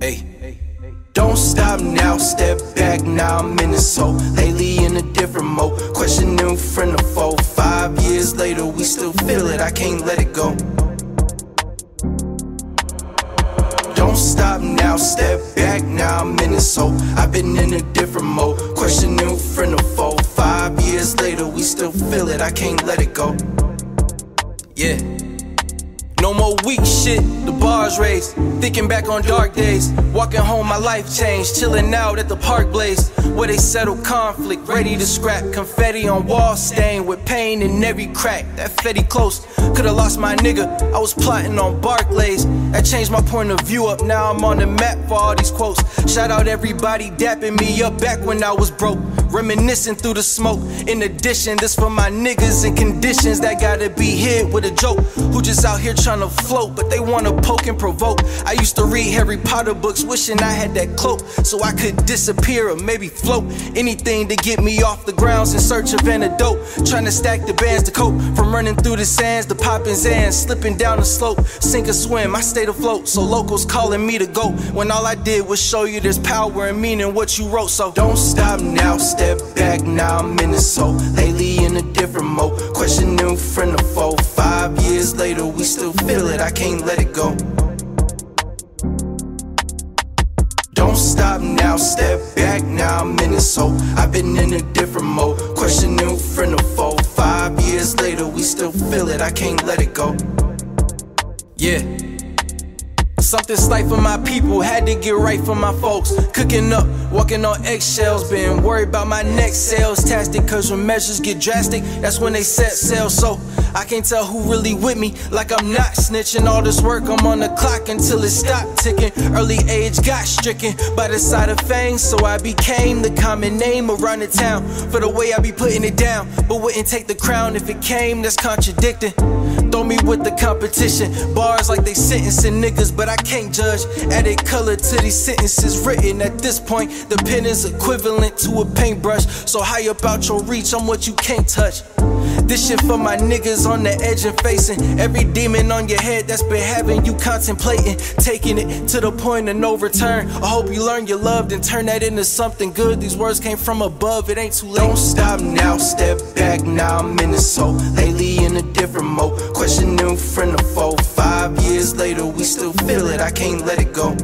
Hey. Don't stop now, step back now. I'm in this hole. Lately in a different mode. Questioning friend or foe. Five years later, we still feel it. I can't let it go. Don't stop now, step back now, I'm in this hole I've been in a different mode, question new friend or foe Five years later, we still feel it, I can't let it go Yeah no more weak shit, the bars raised. Thinking back on dark days. Walking home, my life changed. Chilling out at the park blaze. Where they settle conflict, ready to scrap. Confetti on wall stained with pain in every crack. That fetty close. Could've lost my nigga. I was plotting on Barclays. That changed my point of view up. Now I'm on the map for all these quotes. Shout out everybody dapping me up back when I was broke. Reminiscing through the smoke. In addition, this for my niggas in conditions that gotta be hit with a joke. Who just out here trying to float, but they wanna poke and provoke. I used to read Harry Potter books, wishing I had that cloak so I could disappear or maybe float. Anything to get me off the grounds in search of antidote. Trying to stack the bands to cope from running through the sands, the popping zans, slipping down the slope. Sink or swim, I stayed afloat. So locals calling me to go when all I did was show you there's power and meaning what you wrote. So don't stop now, step back now, I'm in this hole. Lately in a different mode, questioning friend or foe. Five years later, we still feel it, I can't let it go. Don't stop now, step back now, I'm in this hole. I've been in a different mode, questioning friend or foe. Five years later, we still feel it, I can't let it go. Yeah. Something for my people, had to get right for my folks. Cooking up, walking on eggshells, been worried about my next sales tactic. Cause when measures get drastic, that's when they set sail. So I can't tell who really with me, like I'm not snitching. All this work, I'm on the clock until it stopped ticking. Early age got stricken by the side of fame, so I became the common name around the town for the way I be putting it down. But wouldn't take the crown if it came, that's contradicting. Throw me with the competition. Bars like they sentencing niggas, but I can't judge. Added color to these sentences written. At this point, the pen is equivalent to a paintbrush. So high up out your reach, I'm what you can't touch. This shit for my niggas on the edge and facing every demon on your head that's been having you contemplating, taking it to the point of no return. I hope you learn your loved and turn that into something good. These words came from above, it ain't too late. Don't stop now, step back now, I'm in this hole. Lately in a different mode, questioning friend or foe. Five years later, we still feel it, I can't let it go.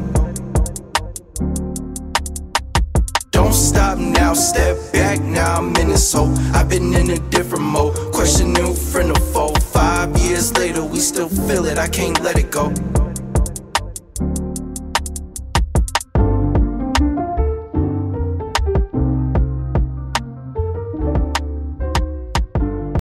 Don't stop now, step back now, I'm in this hole. I've been in a different mode, questioning friend or foe. Five years later, we still feel it, I can't let it go.